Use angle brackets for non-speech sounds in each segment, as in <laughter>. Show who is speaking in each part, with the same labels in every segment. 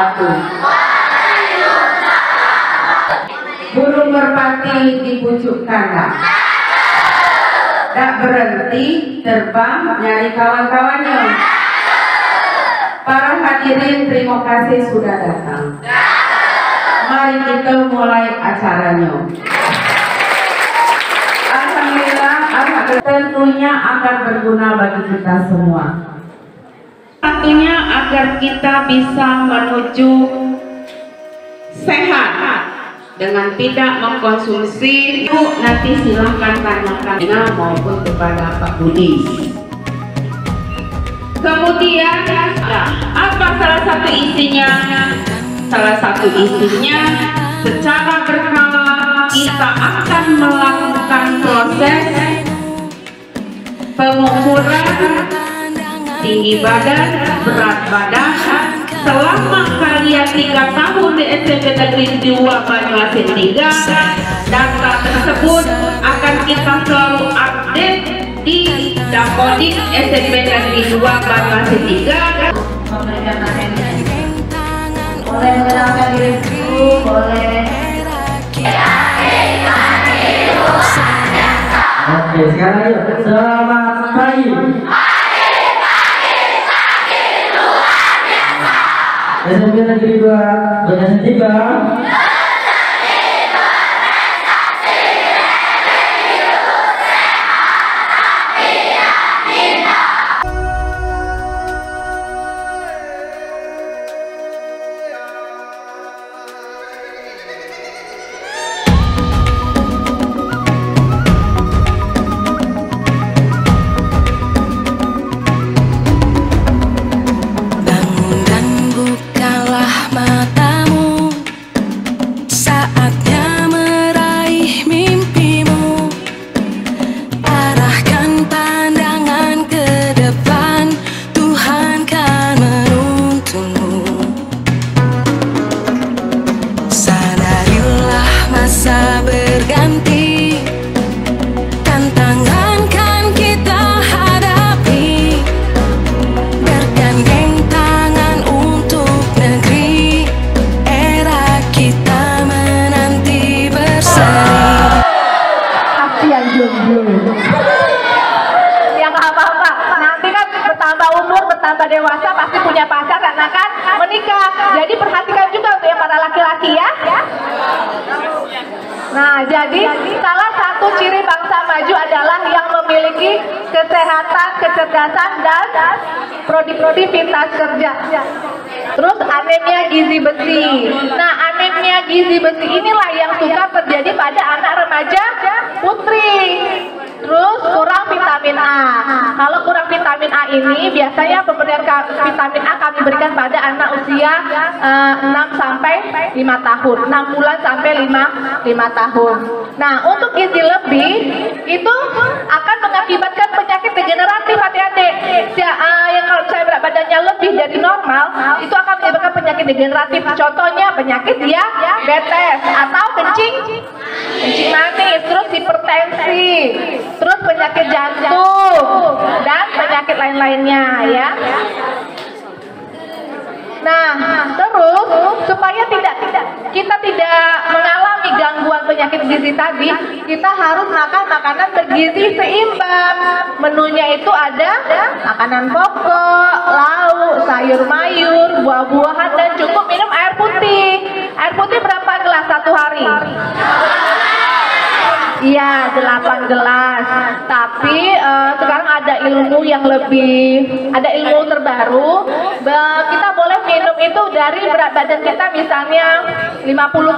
Speaker 1: wabarakatuh. Burung merpati di pucuk kandang. Tak berhenti terbang nyari kawan-kawannya. Para hadirin terima kasih sudah datang. Mari kita mulai acaranya. Alhamdulillah, alhamdulillah tentunya akan berguna bagi kita semua. Tentunya agar kita bisa menuju sehat. Dengan tidak mengkonsumsi Bu, nanti silahkan tanyakan maupun kepada Pak Budi. Kemudian apa salah satu isinya? Salah satu isinya secara berkala kita akan melakukan proses pengukuran tinggi badan berat badan selama kalian tiga tahun di SMP Negeri 2 Banyuasin 3 data tersebut akan kita selalu update di Dapodik SMP Negeri 2 Banyuasin 3
Speaker 2: memberikan materi boleh mengenalkan diri dulu boleh
Speaker 3: Oke, sekarang yuk. Selamat pagi. SMP Negeri 2 Banyuasin 3
Speaker 4: Bangun
Speaker 2: a. menikah jadi perhatikan juga untuk yang para laki-laki ya Nah, jadi salah satu ciri bangsa maju adalah yang memiliki kesehatan, kecerdasan, dan produktivitas kerja. Terus anemia gizi besi. Nah, anemia gizi besi inilah yang suka terjadi pada anak remaja putri. Terus kurang vitamin A. Kalau kurang ini biasanya pemberian vitamin A kami berikan pada anak usia eh, 6 sampai 5 tahun, 6 bulan sampai 5 5 tahun. Nah, untuk gizi lebih itu akan mengakibatkan penyakit degeneratif adik-adik. Si- eh, yang kalau saya berat badannya lebih dari normal, itu akan menyebabkan penyakit degeneratif. Contohnya penyakit diabetes atau kencing kencing manis, terus hipertensi, terus penyakit jantung dan penyakit lain-lainnya ya. Nah, terus supaya tidak tidak kita tidak mengalami gangguan penyakit gizi tadi, kita harus makan makanan bergizi seimbang. Menunya itu ada makanan pokok, lauk, sayur mayur, buah-buahan dan cukup minum air putih. Air putih berapa gelas satu hari? Iya, 8 gelas. Tapi eh, sekarang ada ilmu yang lebih, ada ilmu terbaru. Ba- kita boleh minum itu dari berat badan kita misalnya 50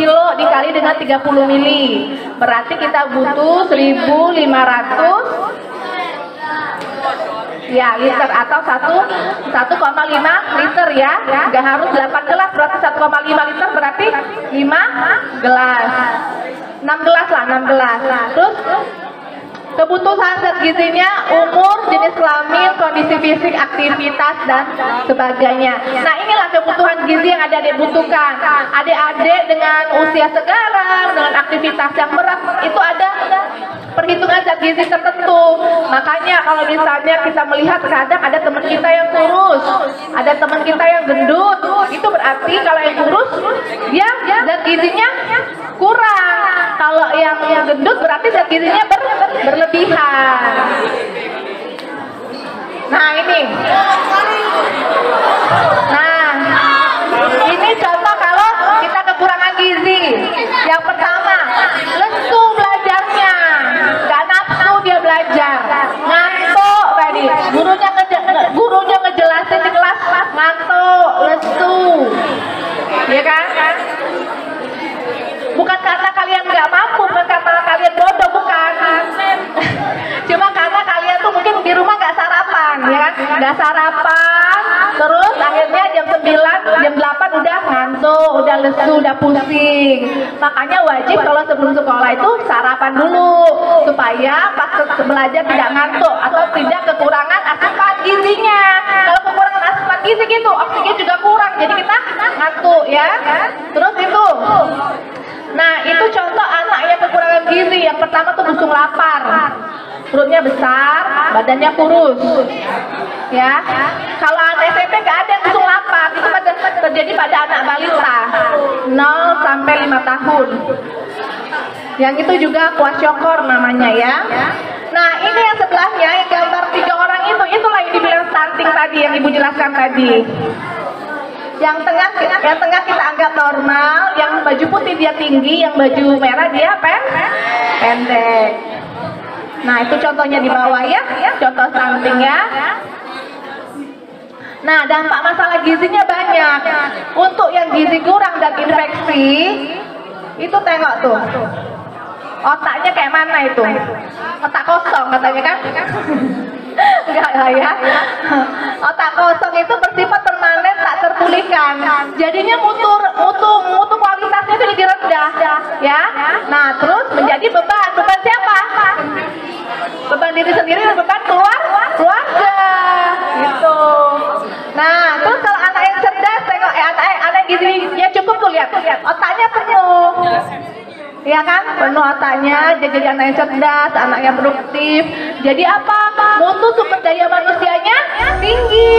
Speaker 2: kilo dikali dengan 30 mili. Berarti kita butuh 1500 Ya, liter atau satu 1,5 liter ya. Nggak harus 8 gelas berarti 1,5 liter berarti 5 gelas. 6 gelas lah, 6 gelas. Terus kebutuhan zat gizinya umur, jenis kelamin, kondisi fisik, aktivitas dan sebagainya. Nah, inilah kebutuhan gizi yang ada dibutuhkan. Adik-adik dengan usia sekarang, dengan aktivitas yang berat itu ada perhitungan zat gizi tertentu. Makanya kalau misalnya kita melihat kadang ada teman kita yang kurus, ada teman kita yang gendut, itu berarti kalau yang kurus dia zat gizinya kurang. Kalau yang gendut berarti zat gizinya ber- berlebihan. Nah ini. Nah, ini contoh kalau kita kekurangan gizi. Yang pertama, lesu belajar. Ngantuk tadi. Gurunya ngeje gurunya ngejelasin di kelas ngantuk, lesu. Ya kan? Bukan karena kalian nggak mampu, bukan karena kalian bodoh, bukan. Cuma karena kalian tuh mungkin di rumah nggak sarapan, ya kan? Nggak sarapan, terus akhirnya jam 9, jam 8 udah ngantuk, udah lesu, udah pusing. Makanya wajib kalau sebelum sekolah itu sarapan dulu supaya pas belajar tidak ngantuk atau tidak kekurangan asupan gizinya. Kalau kekurangan asupan gizi gitu, oksigen juga kurang, jadi kita ngantuk ya. Terus itu Nah, itu contoh anak yang kekurangan gizi. Yang pertama tuh busung lapar. Perutnya besar, badannya kurus. Ya. Kalau anak SMP nggak ada yang busung lapar. Itu pada terjadi pada anak balita 0 sampai 5 tahun. Yang itu juga kuasyokor namanya ya. Nah, ini yang sebelahnya yang gambar tiga orang itu, itulah yang dibilang stunting tadi yang ibu jelaskan tadi. Yang tengah yang tengah kita anggap normal, yang baju putih dia tinggi, yang baju merah dia pen pendek. Nah, itu contohnya di bawah ya, contoh stunting ya. Nah, dampak masalah gizinya banyak. Untuk yang gizi kurang dan infeksi, itu tengok tuh. Otaknya kayak mana itu? Otak kosong katanya kan? <laughs> Enggak lah ya. Otak kosong itu bersifat permanen tak terpulihkan. Jadinya mutu mutu mutu kualitasnya itu jadi rendah, ya. Nah, terus menjadi beban. Beban siapa? Beban diri sendiri dan beban keluar keluarga. Gitu. Nah, terus kalau anak yang cerdas, tengok eh anak anak yang gizinya cukup tuh lihat, otaknya penuh. Iya kan? Penuh otaknya, jadi anak yang cerdas, anak yang produktif. Jadi apa? Mutu sumber daya manusianya tinggi.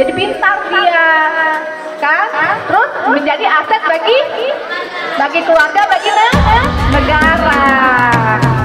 Speaker 2: Jadi pintar dia. Kan? Terus menjadi aset bagi bagi keluarga, bagi ne- negara.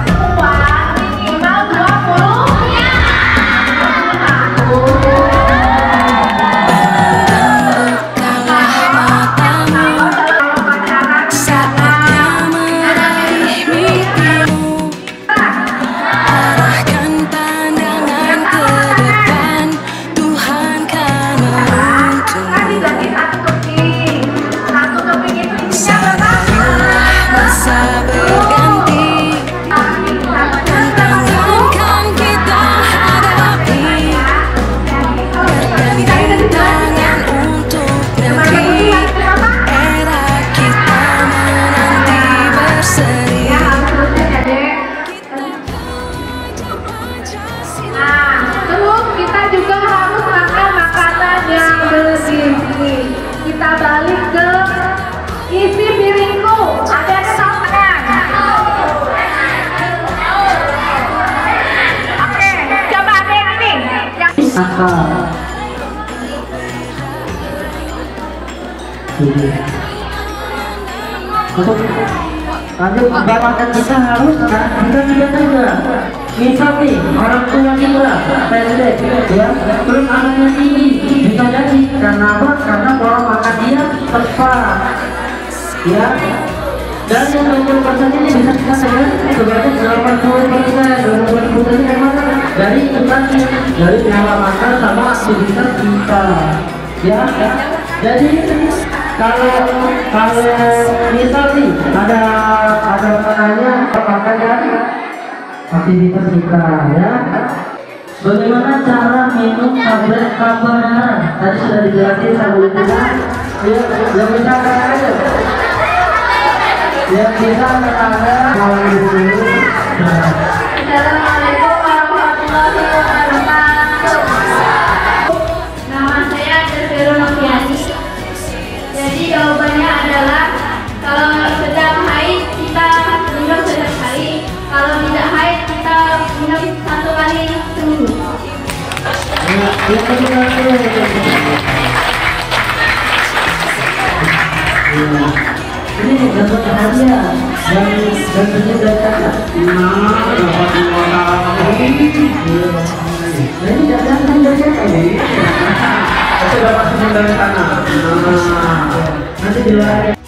Speaker 2: Jadi,
Speaker 4: untuk
Speaker 3: lanjut bahan makan kita harus kita juga juga misal nih orang tua kita pendek ya terus anaknya tinggi bisa jadi karena apa karena pola makan dia tepat ya dan yang 20 persen ini bisa kita dengan sebanyak 80 persen 20 persen ini memang dari tadi dari pola makan sama aktivitas kita ya jadi kalau kalau misal nih ada ada pertanyaannya apakah aktivitas kita ya Bagaimana cara minum tablet carbonara? Tadi sudah dijelasin sama kita. Ya, yang bisa kata aja. Yang kata kalau dulu. Nah,
Speaker 5: Ini dapat hadiah dan ini dapat
Speaker 3: Nah, dapat dua kali.
Speaker 5: Ini dari
Speaker 3: dari sana. Nah,
Speaker 5: Nanti di luar